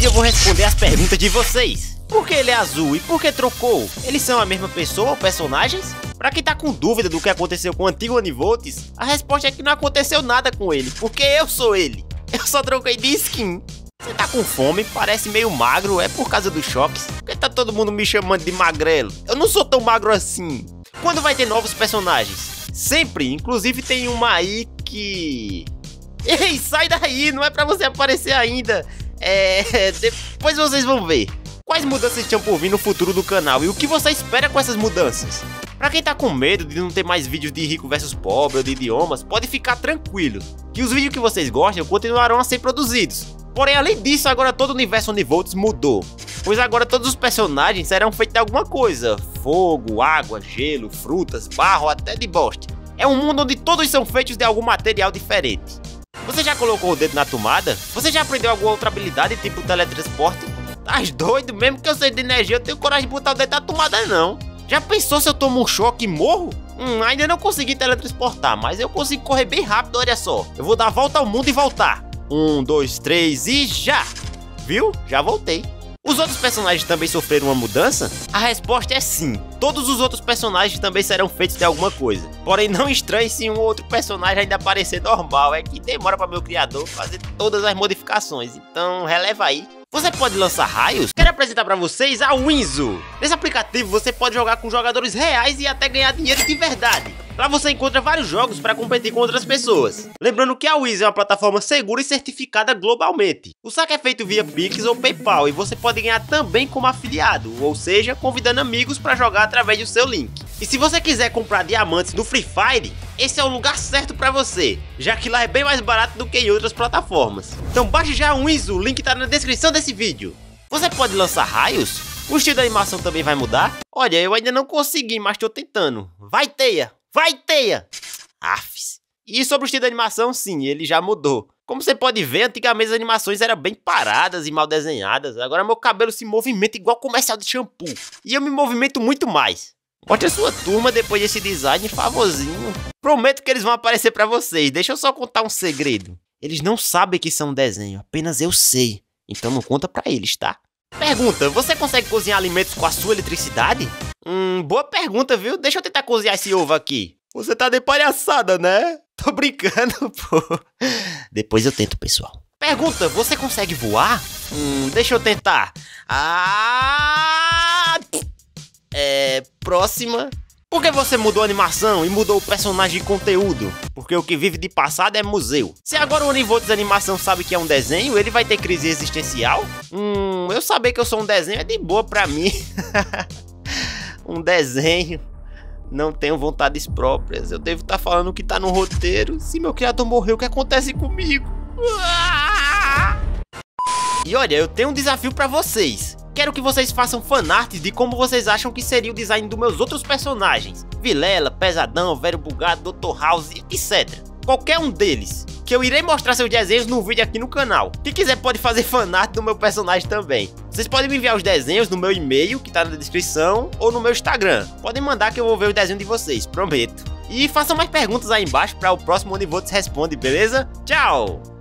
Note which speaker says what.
Speaker 1: vídeo eu vou responder as perguntas de vocês. Por que ele é azul e por que trocou? Eles são a mesma pessoa ou personagens? Pra quem tá com dúvida do que aconteceu com o antigo Anivoltes, a resposta é que não aconteceu nada com ele, porque eu sou ele. Eu só troquei de skin. Você tá com fome, parece meio magro, é por causa dos choques? Porque tá todo mundo me chamando de magrelo? Eu não sou tão magro assim. Quando vai ter novos personagens? Sempre, inclusive tem uma aí que... Ei, sai daí, não é pra você aparecer ainda. É, depois vocês vão ver. Quais mudanças estão por vir no futuro do canal e o que você espera com essas mudanças? Pra quem tá com medo de não ter mais vídeos de rico versus pobre ou de idiomas, pode ficar tranquilo, que os vídeos que vocês gostam continuarão a ser produzidos. Porém, além disso, agora todo o universo Univolts mudou, pois agora todos os personagens serão feitos de alguma coisa, fogo, água, gelo, frutas, barro, até de bosta. É um mundo onde todos são feitos de algum material diferente. Você já colocou o dedo na tomada? Você já aprendeu alguma outra habilidade tipo teletransporte? Tá doido? Mesmo que eu seja de energia, eu tenho coragem de botar o dedo na tomada não. Já pensou se eu tomo um choque e morro? Hum, ainda não consegui teletransportar, mas eu consigo correr bem rápido, olha só. Eu vou dar a volta ao mundo e voltar. Um, dois, três e já! Viu? Já voltei. Os outros personagens também sofreram uma mudança? A resposta é sim. Todos os outros personagens também serão feitos de alguma coisa. Porém, não estranhe se um outro personagem ainda aparecer normal. É que demora para meu criador fazer todas as modificações. Então, releva aí. Você pode lançar raios? Quero apresentar para vocês a Winzo. Nesse aplicativo você pode jogar com jogadores reais e até ganhar dinheiro de verdade. Lá você encontra vários jogos para competir com outras pessoas. Lembrando que a Wiz é uma plataforma segura e certificada globalmente. O saque é feito via Pix ou PayPal e você pode ganhar também como afiliado, ou seja, convidando amigos para jogar através do seu link. E se você quiser comprar diamantes do Free Fire, esse é o lugar certo para você, já que lá é bem mais barato do que em outras plataformas. Então baixe já o Wiz, o link tá na descrição desse vídeo. Você pode lançar raios? O estilo da animação também vai mudar? Olha, eu ainda não consegui, mas tô tentando. Vai, teia! Vai, teia! Afs. E sobre o estilo da animação, sim, ele já mudou. Como você pode ver, antigamente as animações eram bem paradas e mal desenhadas. Agora meu cabelo se movimenta igual comercial de shampoo. E eu me movimento muito mais. Mostre a sua turma depois desse design famosinho. Prometo que eles vão aparecer para vocês. Deixa eu só contar um segredo. Eles não sabem que são desenho, apenas eu sei. Então não conta pra eles, tá? Pergunta, você consegue cozinhar alimentos com a sua eletricidade? Hum, boa pergunta, viu? Deixa eu tentar cozinhar esse ovo aqui. Você tá de palhaçada, né? Tô brincando, pô. Depois eu tento, pessoal. Pergunta, você consegue voar? Hum, deixa eu tentar. Ah! É. Próxima. Por que você mudou a animação e mudou o personagem de conteúdo? Porque o que vive de passado é museu. Se agora o Univoltes Animação sabe que é um desenho, ele vai ter crise existencial? Hum, eu saber que eu sou um desenho é de boa pra mim. um desenho. Não tenho vontades próprias. Eu devo estar tá falando o que tá no roteiro. Se meu criador morreu, o que acontece comigo? E olha, eu tenho um desafio para vocês. Quero que vocês façam fanarts de como vocês acham que seria o design dos meus outros personagens. Vilela, Pesadão, Velho Bugado, Dr. House, etc. Qualquer um deles. Que eu irei mostrar seus desenhos no vídeo aqui no canal. Quem quiser pode fazer fanart do meu personagem também. Vocês podem me enviar os desenhos no meu e-mail, que tá na descrição, ou no meu Instagram. Podem mandar que eu vou ver o desenho de vocês, prometo. E façam mais perguntas aí embaixo para o próximo Onivotes Responde, beleza? Tchau!